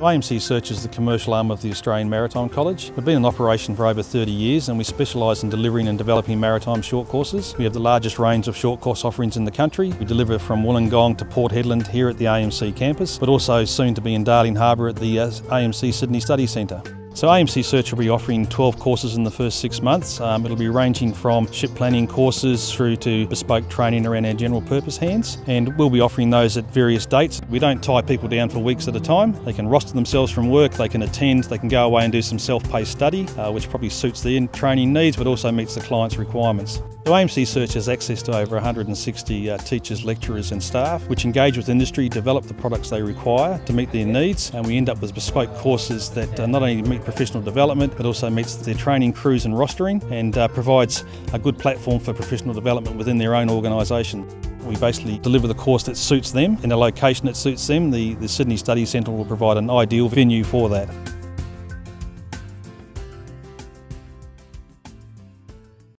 AMC Search is the commercial arm of the Australian Maritime College. We've been in operation for over 30 years and we specialise in delivering and developing maritime short courses. We have the largest range of short course offerings in the country. We deliver from Wollongong to Port Hedland here at the AMC campus, but also soon to be in Darling Harbour at the uh, AMC Sydney Study Centre. So AMC Search will be offering 12 courses in the first six months. Um, it'll be ranging from ship planning courses through to bespoke training around our general purpose hands and we'll be offering those at various dates. We don't tie people down for weeks at a time. They can roster themselves from work, they can attend, they can go away and do some self-paced study uh, which probably suits their training needs but also meets the client's requirements. So AMC Search has access to over 160 uh, teachers, lecturers and staff which engage with industry, develop the products they require to meet their needs and we end up with bespoke courses that uh, not only meet professional development but also meets their training crews and rostering and uh, provides a good platform for professional development within their own organisation. We basically deliver the course that suits them in a location that suits them. The, the Sydney Study Centre will provide an ideal venue for that.